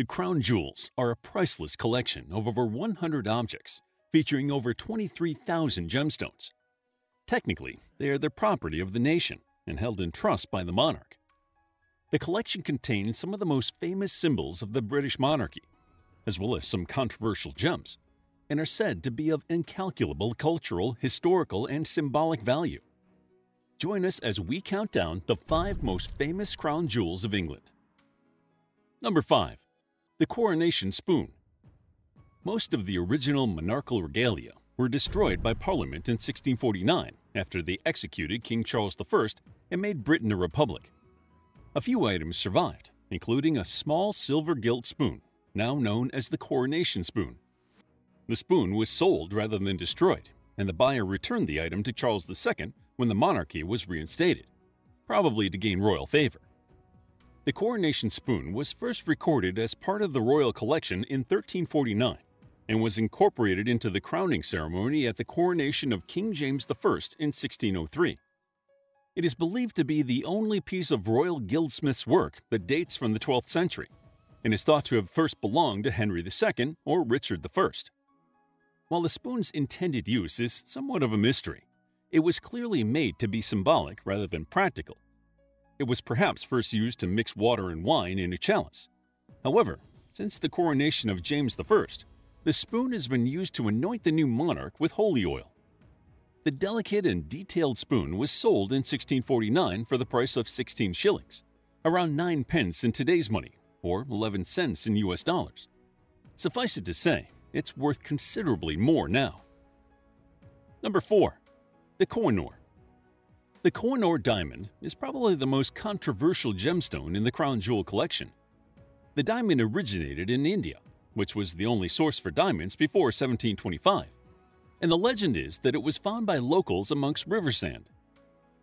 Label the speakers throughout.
Speaker 1: The crown jewels are a priceless collection of over 100 objects featuring over 23,000 gemstones. Technically, they are the property of the nation and held in trust by the monarch. The collection contains some of the most famous symbols of the British monarchy, as well as some controversial gems, and are said to be of incalculable cultural, historical, and symbolic value. Join us as we count down the five most famous crown jewels of England. Number 5 the coronation spoon. Most of the original monarchical regalia were destroyed by Parliament in 1649 after they executed King Charles I and made Britain a republic. A few items survived, including a small silver gilt spoon, now known as the coronation spoon. The spoon was sold rather than destroyed, and the buyer returned the item to Charles II when the monarchy was reinstated, probably to gain royal favor. The coronation spoon was first recorded as part of the royal collection in 1349 and was incorporated into the crowning ceremony at the coronation of King James I in 1603. It is believed to be the only piece of royal gildsmith's work that dates from the 12th century and is thought to have first belonged to Henry II or Richard I. While the spoon's intended use is somewhat of a mystery, it was clearly made to be symbolic rather than practical it was perhaps first used to mix water and wine in a chalice. However, since the coronation of James I, the spoon has been used to anoint the new monarch with holy oil. The delicate and detailed spoon was sold in 1649 for the price of 16 shillings, around 9 pence in today's money, or 11 cents in US dollars. Suffice it to say, it's worth considerably more now. Number 4. The Koh-i-Noor the Koh-i-Noor diamond is probably the most controversial gemstone in the crown jewel collection. The diamond originated in India, which was the only source for diamonds before 1725, and the legend is that it was found by locals amongst river sand.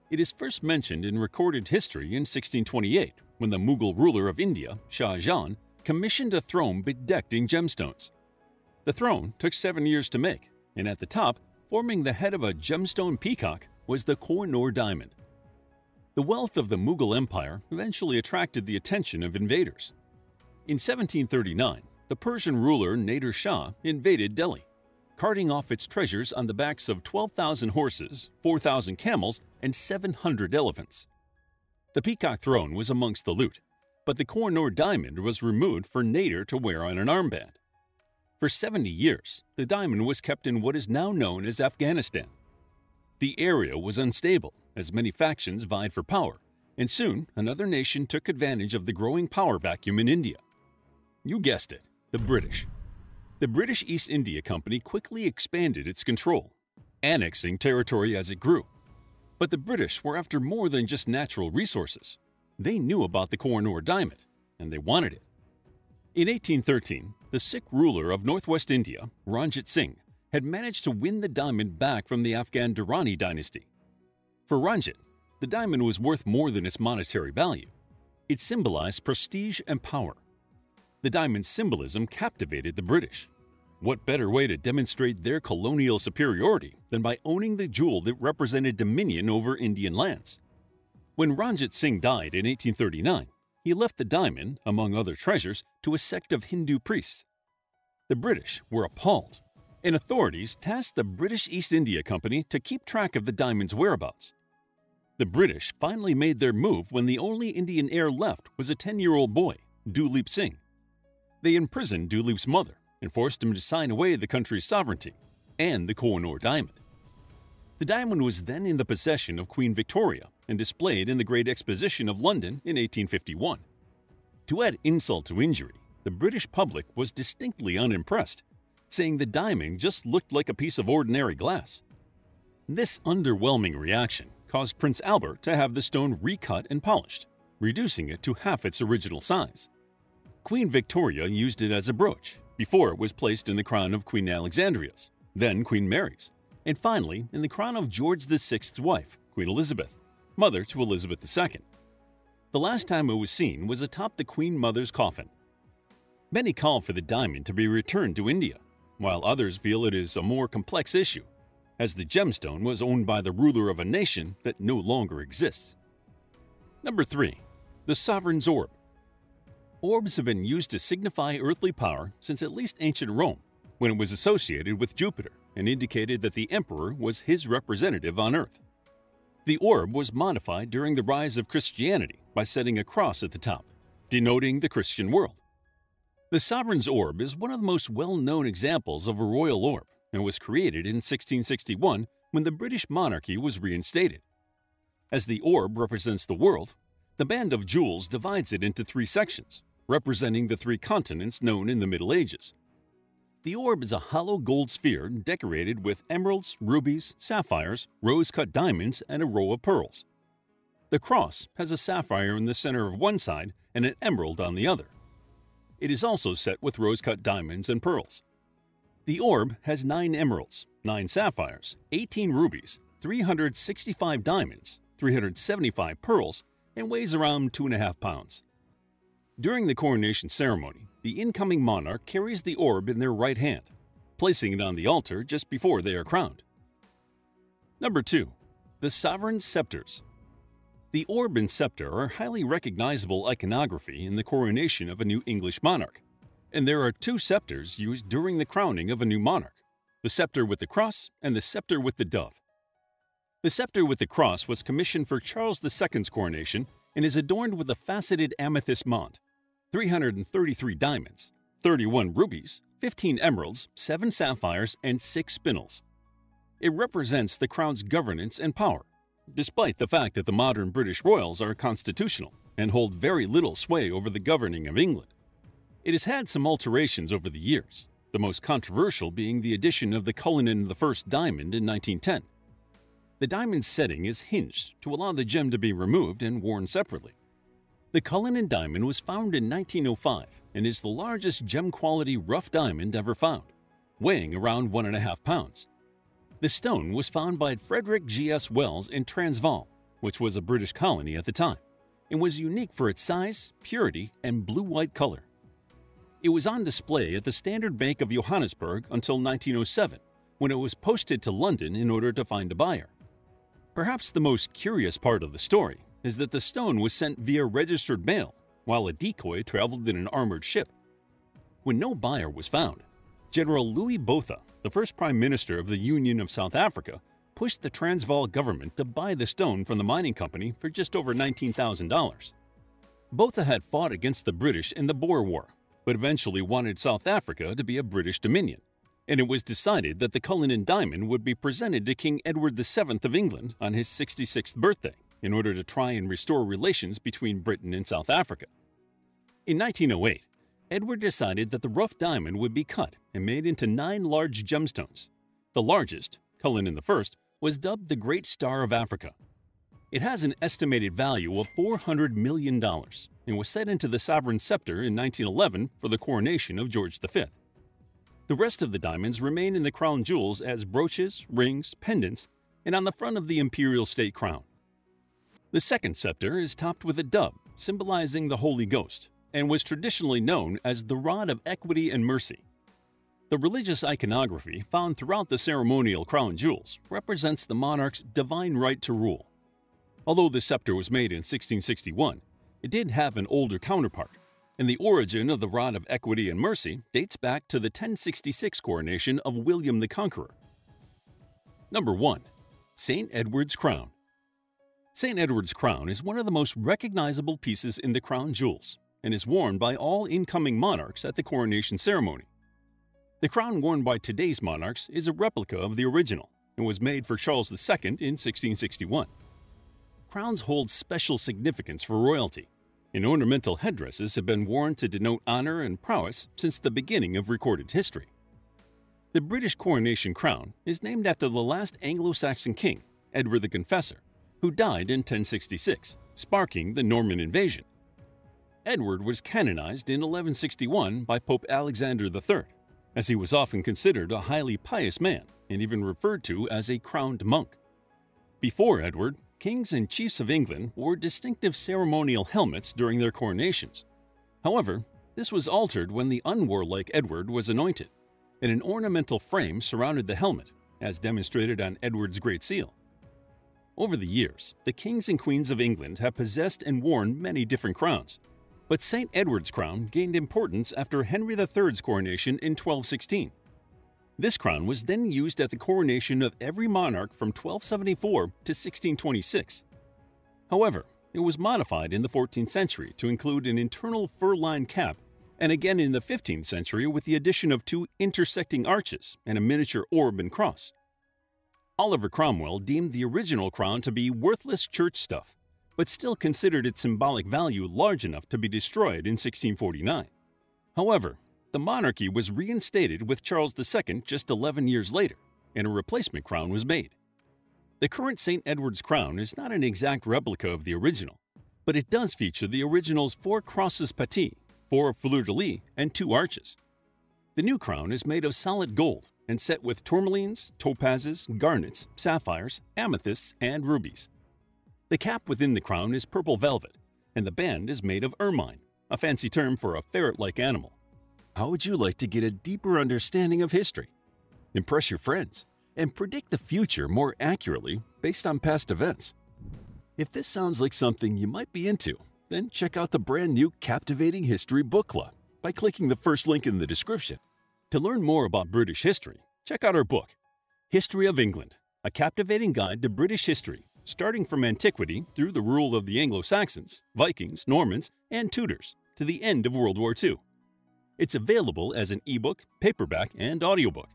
Speaker 1: It is first mentioned in recorded history in 1628 when the Mughal ruler of India, Shah Jahan, commissioned a throne bedecked in gemstones. The throne took seven years to make, and at the top, forming the head of a gemstone peacock, was the Koh-i-Noor diamond. The wealth of the Mughal Empire eventually attracted the attention of invaders. In 1739, the Persian ruler Nader Shah invaded Delhi, carting off its treasures on the backs of 12,000 horses, 4,000 camels, and 700 elephants. The peacock throne was amongst the loot, but the Koh-i-Noor diamond was removed for Nader to wear on an armband. For 70 years, the diamond was kept in what is now known as Afghanistan. The area was unstable as many factions vied for power, and soon another nation took advantage of the growing power vacuum in India. You guessed it, the British. The British East India Company quickly expanded its control, annexing territory as it grew. But the British were after more than just natural resources. They knew about the Koh-i-Noor diamond, and they wanted it. In 1813, the Sikh ruler of northwest India, Ranjit Singh, had managed to win the diamond back from the Afghan Durrani dynasty. For Ranjit, the diamond was worth more than its monetary value. It symbolized prestige and power. The diamond's symbolism captivated the British. What better way to demonstrate their colonial superiority than by owning the jewel that represented dominion over Indian lands? When Ranjit Singh died in 1839, he left the diamond, among other treasures, to a sect of Hindu priests. The British were appalled and authorities tasked the British East India Company to keep track of the diamond's whereabouts. The British finally made their move when the only Indian heir left was a 10-year-old boy, Duleep Singh. They imprisoned Duleep's mother and forced him to sign away the country's sovereignty and the Koh-i-Noor diamond. The diamond was then in the possession of Queen Victoria and displayed in the Great Exposition of London in 1851. To add insult to injury, the British public was distinctly unimpressed saying the diamond just looked like a piece of ordinary glass. This underwhelming reaction caused Prince Albert to have the stone recut and polished, reducing it to half its original size. Queen Victoria used it as a brooch before it was placed in the crown of Queen Alexandria's, then Queen Mary's, and finally in the crown of George VI's wife, Queen Elizabeth, mother to Elizabeth II. The last time it was seen was atop the Queen Mother's coffin. Many call for the diamond to be returned to India, while others feel it is a more complex issue, as the gemstone was owned by the ruler of a nation that no longer exists. Number 3. The Sovereign's Orb Orbs have been used to signify earthly power since at least ancient Rome, when it was associated with Jupiter and indicated that the emperor was his representative on Earth. The orb was modified during the rise of Christianity by setting a cross at the top, denoting the Christian world. The sovereign's orb is one of the most well-known examples of a royal orb and was created in 1661 when the British monarchy was reinstated. As the orb represents the world, the band of jewels divides it into three sections, representing the three continents known in the Middle Ages. The orb is a hollow gold sphere decorated with emeralds, rubies, sapphires, rose-cut diamonds, and a row of pearls. The cross has a sapphire in the center of one side and an emerald on the other. It is also set with rose-cut diamonds and pearls. The orb has 9 emeralds, 9 sapphires, 18 rubies, 365 diamonds, 375 pearls, and weighs around 2.5 pounds. During the coronation ceremony, the incoming monarch carries the orb in their right hand, placing it on the altar just before they are crowned. Number 2. The Sovereign Scepters The orb and scepter are highly recognizable iconography in the coronation of a new English monarch, and there are two scepters used during the crowning of a new monarch the scepter with the cross and the scepter with the dove. The scepter with the cross was commissioned for Charles II's coronation and is adorned with a faceted amethyst monde, 333 diamonds, 31 rubies, 15 emeralds, 7 sapphires, and 6 spinels. It represents the crown's governance and power, despite the fact that the modern British royals are constitutional and hold very little sway over the governing of England. It has had some alterations over the years, the most controversial being the addition of the Cullinan I diamond in 1910. The diamond's setting is hinged to allow the gem to be removed and worn separately. The Cullinan diamond was found in 1905 and is the largest gem-quality rough diamond ever found, weighing around 1.5 pounds. The stone was found by Frederick G.S. Wells in Transvaal, which was a British colony at the time, and was unique for its size, purity, and blue-white color. It was on display at the Standard Bank of Johannesburg until 1907, when it was posted to London in order to find a buyer. Perhaps the most curious part of the story is that the stone was sent via registered mail, while a decoy traveled in an armored ship. When no buyer was found, General Louis Botha, the first Prime Minister of the Union of South Africa, pushed the Transvaal government to buy the stone from the mining company for just over $19,000. Botha had fought against the British in the Boer War, but eventually wanted South Africa to be a British dominion, and it was decided that the Cullinan diamond would be presented to King Edward VII of England on his 66th birthday in order to try and restore relations between Britain and South Africa. In 1908, Edward decided that the rough diamond would be cut and made into nine large gemstones. The largest, Cullinan I, was dubbed the Great Star of Africa. It has an estimated value of $400 million and was set into the sovereign scepter in 1911 for the coronation of George V. The rest of the diamonds remain in the crown jewels as brooches, rings, pendants, and on the front of the imperial state crown. The second scepter is topped with a dove, symbolizing the Holy Ghost, and was traditionally known as the Rod of Equity and Mercy. The religious iconography found throughout the ceremonial crown jewels represents the monarch's divine right to rule. Although the scepter was made in 1661, it did have an older counterpart, and the origin of the Rod of Equity and Mercy dates back to the 1066 coronation of William the Conqueror. Number 1. St. Edward's Crown St. Edward's crown is one of the most recognizable pieces in the crown jewels and is worn by all incoming monarchs at the coronation ceremony. The crown worn by today's monarchs is a replica of the original and was made for Charles II in 1661 crowns hold special significance for royalty, and ornamental headdresses have been worn to denote honor and prowess since the beginning of recorded history. The British coronation crown is named after the last Anglo-Saxon king, Edward the Confessor, who died in 1066, sparking the Norman invasion. Edward was canonized in 1161 by Pope Alexander III, as he was often considered a highly pious man and even referred to as a crowned monk. Before Edward, kings and chiefs of England wore distinctive ceremonial helmets during their coronations. However, this was altered when the unwarlike Edward was anointed, and an ornamental frame surrounded the helmet, as demonstrated on Edward's Great Seal. Over the years, the kings and queens of England have possessed and worn many different crowns. But St. Edward's crown gained importance after Henry III's coronation in 1216. This crown was then used at the coronation of every monarch from 1274 to 1626. However, it was modified in the 14th century to include an internal fur-lined cap and again in the 15th century with the addition of two intersecting arches and a miniature orb and cross. Oliver Cromwell deemed the original crown to be worthless church stuff, but still considered its symbolic value large enough to be destroyed in 1649. However, the monarchy was reinstated with Charles II just 11 years later, and a replacement crown was made. The current St. Edward's crown is not an exact replica of the original, but it does feature the original's four crosses pattée four fleur-de-lis, and two arches. The new crown is made of solid gold and set with tourmalines, topazes, garnets, sapphires, amethysts, and rubies. The cap within the crown is purple velvet, and the band is made of ermine, a fancy term for a ferret-like animal. How would you like to get a deeper understanding of history? Impress your friends and predict the future more accurately based on past events. If this sounds like something you might be into, then check out the brand new Captivating History Book Club by clicking the first link in the description. To learn more about British history, check out our book, History of England, a captivating guide to British history, starting from antiquity through the rule of the Anglo-Saxons, Vikings, Normans, and Tudors to the end of World War II. It's available as an ebook, paperback, and audiobook.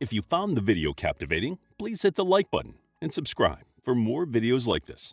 Speaker 1: If you found the video captivating, please hit the like button and subscribe for more videos like this.